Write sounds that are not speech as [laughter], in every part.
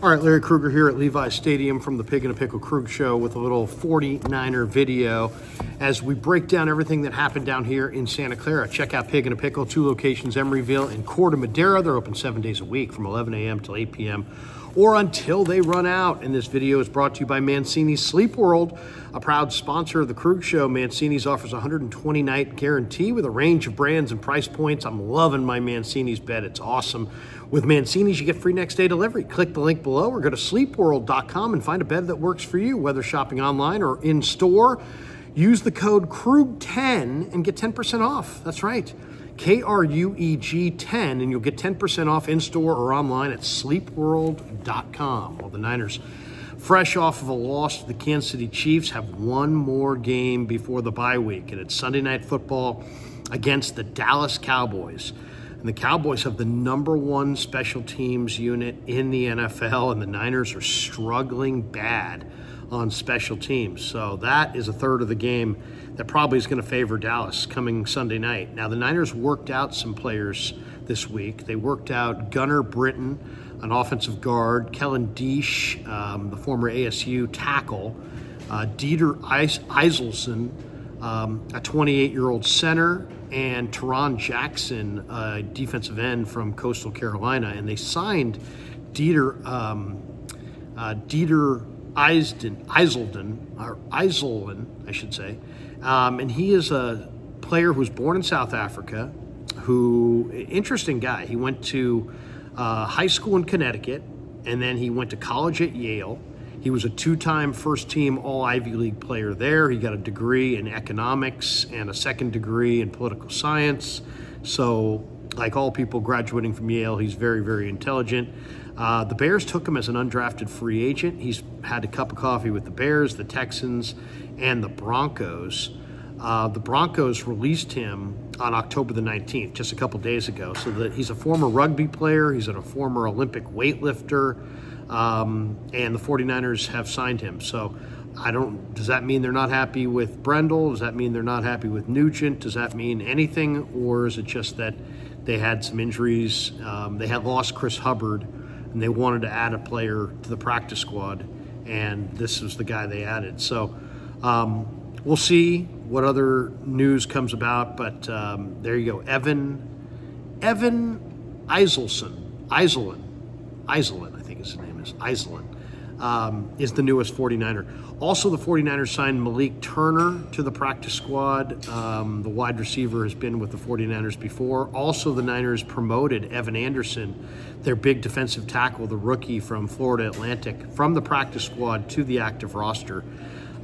All right, Larry Krueger here at Levi Stadium from the Pig and a Pickle Krueg Show with a little 49er video as we break down everything that happened down here in Santa Clara. Check out Pig and a Pickle, two locations, Emeryville and Corte Madera. They're open seven days a week from 11 a.m. till 8 p.m or until they run out. And this video is brought to you by Mancini's Sleep World, a proud sponsor of the Krueg Show. Mancini's offers a 120 night guarantee with a range of brands and price points. I'm loving my Mancini's bed. It's awesome. With Mancini's, you get free next day delivery. Click the link below or go to sleepworld.com and find a bed that works for you, whether shopping online or in store. Use the code KRUEG10 and get 10% off. That's right. K R U E G 10, and you'll get 10% off in store or online at sleepworld.com. Well, the Niners, fresh off of a loss to the Kansas City Chiefs, have one more game before the bye week, and it's Sunday Night Football against the Dallas Cowboys. And the Cowboys have the number one special teams unit in the NFL, and the Niners are struggling bad on special teams. So that is a third of the game that probably is going to favor Dallas coming Sunday night. Now, the Niners worked out some players this week. They worked out Gunnar Britton, an offensive guard, Kellen Diesch, um, the former ASU tackle, uh, Dieter Eiselson, um, a 28 year old center, and Tarron Jackson, a defensive end from Coastal Carolina. And they signed Dieter. Um, uh, Dieter Eisden, Eiselden, or Eiselden, I should say. Um, and he is a player who was born in South Africa, who, interesting guy. He went to uh, high school in Connecticut, and then he went to college at Yale. He was a two time first team All Ivy League player there. He got a degree in economics and a second degree in political science. So, like all people graduating from Yale, he's very, very intelligent. Uh, the Bears took him as an undrafted free agent. He's had a cup of coffee with the Bears, the Texans, and the Broncos. Uh, the Broncos released him on October the 19th, just a couple days ago. So that he's a former rugby player, he's a former Olympic weightlifter, um, and the 49ers have signed him. So I don't. Does that mean they're not happy with Brendel? Does that mean they're not happy with Nugent? Does that mean anything, or is it just that they had some injuries? Um, they had lost Chris Hubbard and they wanted to add a player to the practice squad, and this is the guy they added. So um, we'll see what other news comes about, but um, there you go. Evan, Evan Eiselson, Eiselen, Eiselen, I think his name is, Eiselen, um, is the newest 49er. Also, the 49ers signed Malik Turner to the practice squad. Um, the wide receiver has been with the 49ers before. Also, the Niners promoted Evan Anderson, their big defensive tackle, the rookie from Florida Atlantic, from the practice squad to the active roster.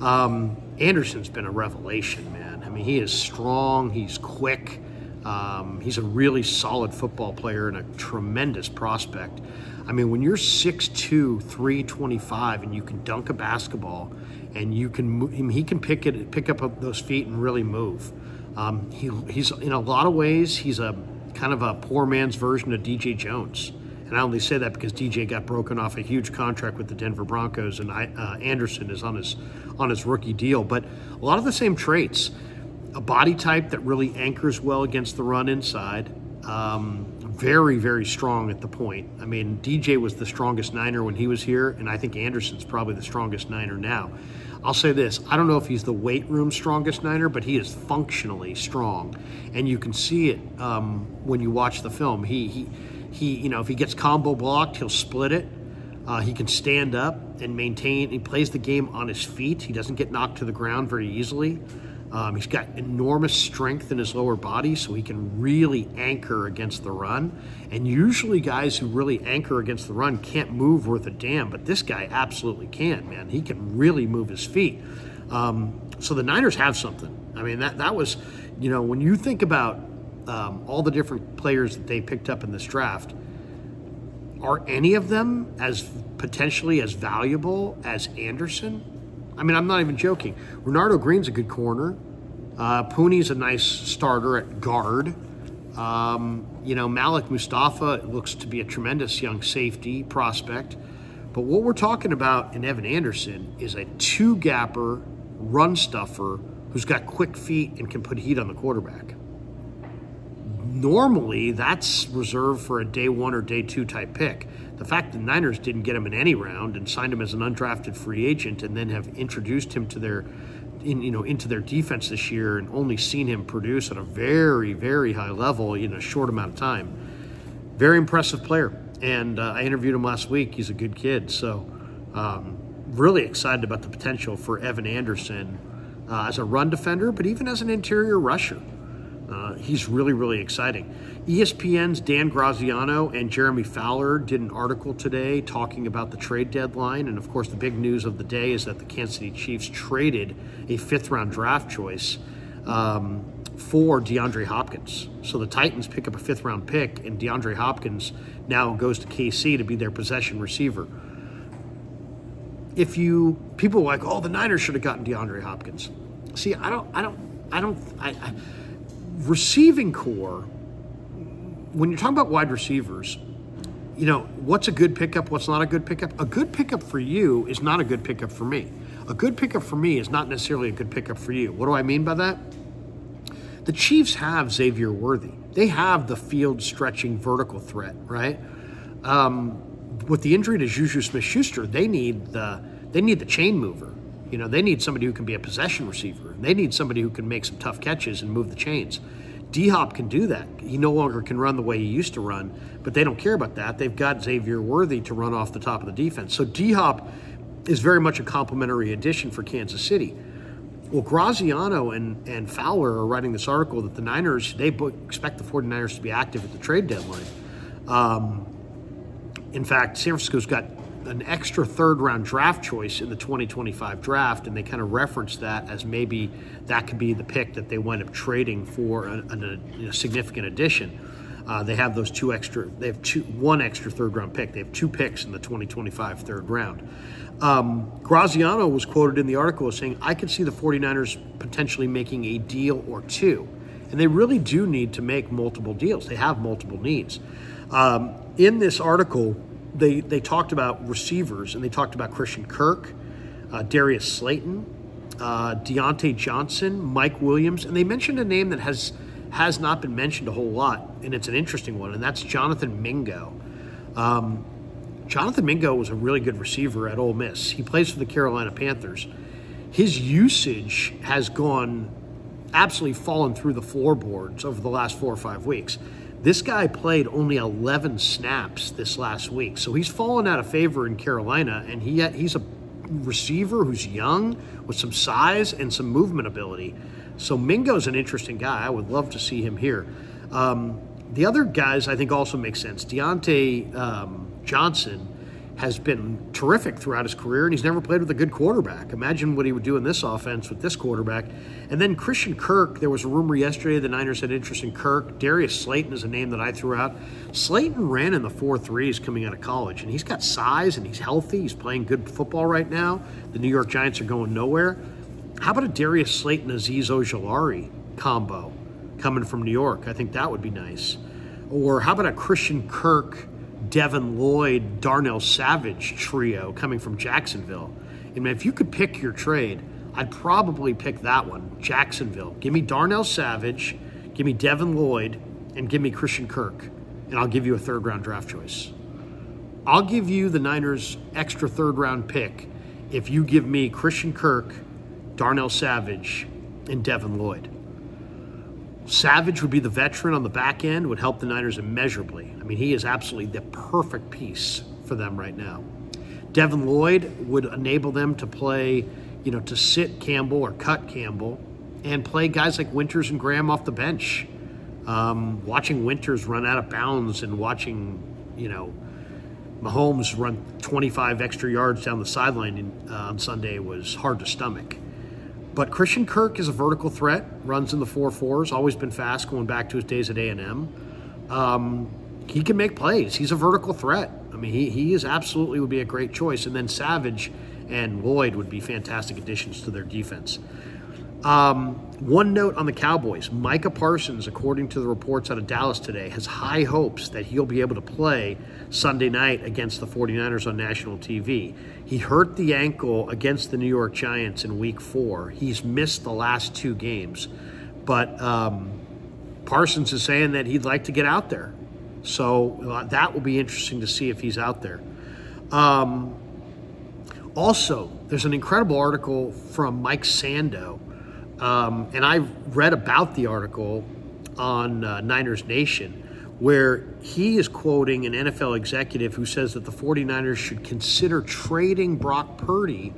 Um, Anderson's been a revelation, man. I mean, he is strong, he's quick, um, he's a really solid football player and a tremendous prospect. I mean, when you're 6'2", 325, and you can dunk a basketball, and you can he can pick it, pick up those feet and really move. Um, he, he's in a lot of ways, he's a kind of a poor man's version of DJ Jones. And I only say that because DJ got broken off a huge contract with the Denver Broncos, and I, uh, Anderson is on his on his rookie deal. But a lot of the same traits: a body type that really anchors well against the run inside. Um, very, very strong at the point. I mean, DJ was the strongest Niner when he was here, and I think Anderson's probably the strongest Niner now. I'll say this I don't know if he's the weight room strongest Niner, but he is functionally strong. And you can see it um, when you watch the film. He, he, he, you know, if he gets combo blocked, he'll split it. Uh, he can stand up and maintain. He plays the game on his feet. He doesn't get knocked to the ground very easily. Um, he's got enormous strength in his lower body, so he can really anchor against the run. And usually, guys who really anchor against the run can't move worth a damn, but this guy absolutely can, man. He can really move his feet. Um, so the Niners have something. I mean, that that was, you know, when you think about um, all the different players that they picked up in this draft, are any of them as potentially as valuable as Anderson? I mean, I'm not even joking. Renardo Green's a good corner. Uh, Puni's a nice starter at guard. Um, you know, Malik Mustapha looks to be a tremendous young safety prospect. But what we're talking about in Evan Anderson is a two gapper run stuffer who's got quick feet and can put heat on the quarterback. Normally that's reserved for a day one or day two type pick. The fact the Niners didn't get him in any round and signed him as an undrafted free agent and then have introduced him to their in, you know into their defense this year and only seen him produce at a very very high level in a short amount of time. Very impressive player, and uh, I interviewed him last week. He's a good kid, so um, really excited about the potential for Evan Anderson uh, as a run defender, but even as an interior rusher. Uh, he's really, really exciting. ESPN's Dan Graziano and Jeremy Fowler did an article today talking about the trade deadline. And of course, the big news of the day is that the Kansas City Chiefs traded a fifth round draft choice um, for DeAndre Hopkins. So the Titans pick up a fifth round pick, and DeAndre Hopkins now goes to KC to be their possession receiver. If you people are like, oh, the Niners should have gotten DeAndre Hopkins. See, I don't, I don't, I don't, I, I receiving corps, when you're talking about wide receivers, you know, what's a good pickup, what's not a good pickup? A good pickup for you is not a good pickup for me. A good pickup for me is not necessarily a good pickup for you. What do I mean by that? The Chiefs have Xavier Worthy. They have the field stretching vertical threat, right? Um, with the injury to Juju Smith-Schuster, they need the they need the chain mover. You know, they need somebody who can be a possession receiver. They need somebody who can make some tough catches and move the chains. D Hop can do that. He no longer can run the way he used to run, but they don't care about that. They've got Xavier Worthy to run off the top of the defense. So D Hop is very much a complementary addition for Kansas City. Well, Graziano and, and Fowler are writing this article that the Niners, they expect the 49ers to be active at the trade deadline. Um, in fact, San Francisco's got an extra third round draft choice in the 2025 draft, and they kind of referenced that as maybe that could be the pick that they wind up trading for a, a, a significant addition. Uh, they have those two extra. They have two, one extra third round pick. They have two picks in the 2025 third round. Um, Graziano was quoted in the article as saying, "I could see the 49ers potentially making a deal or two, and they really do need to make multiple deals. They have multiple needs." Um, in this article, they they talked about receivers and they talked about Christian Kirk, uh, Darius Slayton, uh, Diontae Johnson, Mike Williams, and they mentioned a name that has has not been mentioned a whole lot, and it's an interesting one, and that's Jonathan Mingo. Um, Jonathan Mingo was a really good receiver at Ole Miss. He plays for the Carolina Panthers. His usage has gone absolutely fallen through the floorboards over the last four or five weeks. This guy played only 11 snaps this last week, so he's fallen out of favor in Carolina, and he he's a receiver who's young with some size and some movement ability. So Mingo's an interesting guy. I would love to see him here. Um, the other guys I think also make sense. Diontae um, Johnson has been terrific throughout his career, and he's never played with a good quarterback. Imagine what he would do in this offense with this quarterback. And then Christian Kirk, there was a rumor yesterday the Niners had interest in Kirk. Darius Slayton is a name that I threw out. Slayton ran in the 4 3s coming out of college, and he's got size and he's healthy. He's playing good football right now. The New York Giants are going nowhere. How about a Darius Slayton Azeez Ojulari combo coming from New York? I think that would be nice. Or how about a Christian Kirk? Devin Lloyd, Darnell Savage trio coming from Jacksonville. And if you could pick your trade, I'd probably pick that one, Jacksonville. Give me Darnell Savage, give me Devin Lloyd, and give me Christian Kirk, and I'll give you a third round draft choice. I'll give you the Niners' extra third round pick if you give me Christian Kirk, Darnell Savage, and Devin Lloyd. Savage would be the veteran on the back end, would help the Niners immeasurably. I mean, he is absolutely the perfect piece for them right now. Devin Lloyd would enable them to play, you know, to sit Campbell or cut Campbell and play guys like Winters and Graham off the bench. Um, watching Winters run out of bounds and watching, you know, Mahomes run 25 extra yards down the sideline uh, on Sunday was hard to stomach. But Christian Kirk is a vertical threat, runs in the four fours, always been fast going back to his days at A&M. Um, he can make plays. He's a vertical threat. I mean, he, he is absolutely would be a great choice. And then Savage and Lloyd would be fantastic additions to their defense. Um, one note on the Cowboys Micah Parsons, according to the reports out of Dallas today, has high hopes that he'll be able to play Sunday night against the 49ers on national TV. He hurt the ankle against the New York Giants in week four. He's missed the last two games, but um, Parsons is saying that he'd like to get out there. So uh, that will be interesting to see if he's out there. Um, also, there's an incredible article from Mike Sando, um, and I've read about the article on uh, Niners Nation, where he is quoting an NFL executive who says that the 49ers should consider trading Brock Purdy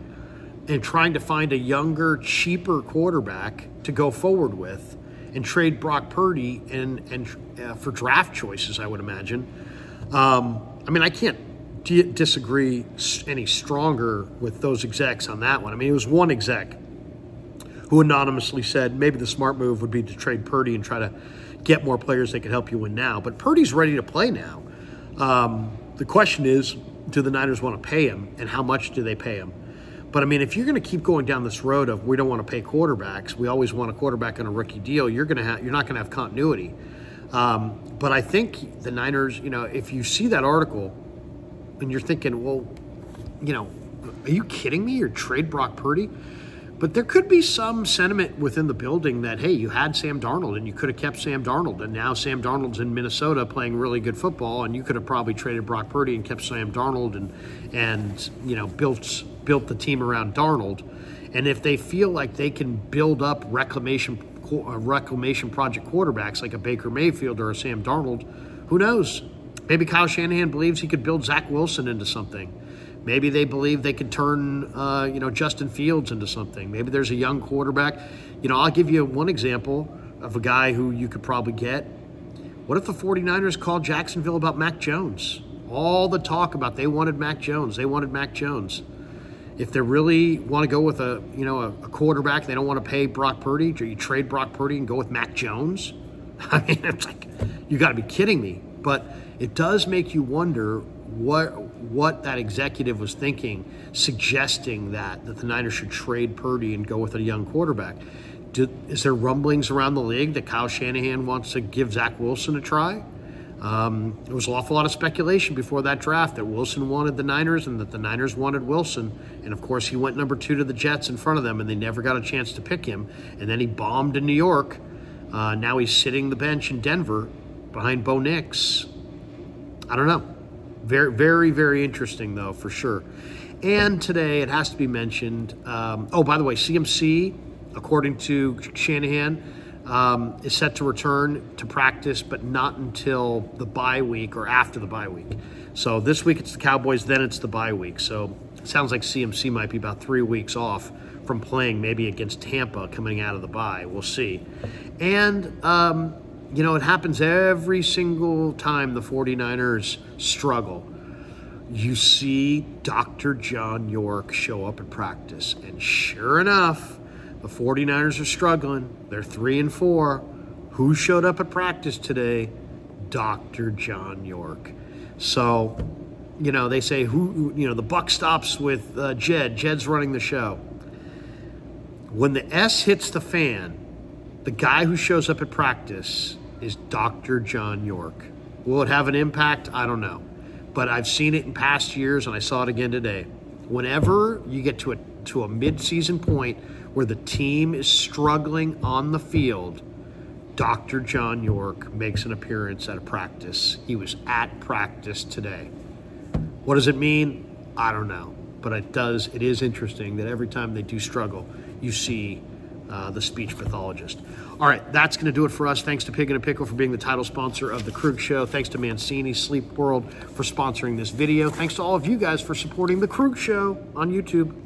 and trying to find a younger, cheaper quarterback to go forward with and trade Brock Purdy and, and uh, for draft choices, I would imagine. Um, I mean, I can't disagree any stronger with those execs on that one. I mean, it was one exec who anonymously said maybe the smart move would be to trade Purdy and try to get more players that can help you win now. But Purdy's ready to play now. Um, the question is, do the Niners want to pay him, and how much do they pay him? But I mean, if you're going to keep going down this road of we don't want to pay quarterbacks, we always want a quarterback on a rookie deal. You're going to have you're not going to have continuity. Um, but I think the Niners, you know, if you see that article and you're thinking, well, you know, are you kidding me? You're trade Brock Purdy? But there could be some sentiment within the building that, hey, you had Sam Darnold and you could have kept Sam Darnold. And now Sam Darnold's in Minnesota playing really good football, and you could have probably traded Brock Purdy and kept Sam Darnold and, and you know, built, built the team around Darnold. And if they feel like they can build up reclamation, uh, reclamation project quarterbacks like a Baker Mayfield or a Sam Darnold, who knows? Maybe Kyle Shanahan believes he could build Zach Wilson into something. Maybe they believe they could turn, uh, you know, Justin Fields into something. Maybe there's a young quarterback. You know, I'll give you one example of a guy who you could probably get. What if the 49ers called Jacksonville about Mac Jones? All the talk about they wanted Mac Jones. They wanted Mac Jones. If they really want to go with a, you know, a, a quarterback, they don't want to pay Brock Purdy. Do you trade Brock Purdy and go with Mac Jones? [laughs] I mean, it's like you got to be kidding me. But it does make you wonder what what that executive was thinking, suggesting that that the Niners should trade Purdy and go with a young quarterback. Do, is there rumblings around the league that Kyle Shanahan wants to give Zach Wilson a try? Um, there was an awful lot of speculation before that draft that Wilson wanted the Niners and that the Niners wanted Wilson. And of course, he went number two to the Jets in front of them, and they never got a chance to pick him. And then he bombed in New York. Uh, now he's sitting the bench in Denver behind Bo Nix. I don't know. Very, very, very interesting, though, for sure. And today it has to be mentioned. Um, oh, by the way, CMC, according to Shanahan, um, is set to return to practice, but not until the bye week or after the bye week. So this week it's the Cowboys, then it's the bye week. So sounds like CMC might be about three weeks off from playing, maybe against Tampa coming out of the bye. We'll see. And um, you know, it happens every single time the 49ers struggle. You see Dr. John York show up at practice, and sure enough, the 49ers are struggling. They're three and four. Who showed up at practice today? Dr. John York. So, you know, they say who, you know, the buck stops with uh, Jed. Jed's running the show. When the S hits the fan, the guy who shows up at practice is Dr. John York. Will it have an impact? I don't know. But I've seen it in past years and I saw it again today. Whenever you get to a to a midseason point where the team is struggling on the field, Dr. John York makes an appearance at a practice. He was at practice today. What does it mean? I don't know. But it does, it is interesting that every time they do struggle, you see uh, the speech pathologist. All right, that's going to do it for us. Thanks to Pig and a Pickle for being the title sponsor of the Krueg Show. Thanks to Mancini Sleep World for sponsoring this video. Thanks to all of you guys for supporting the Krueg Show on YouTube.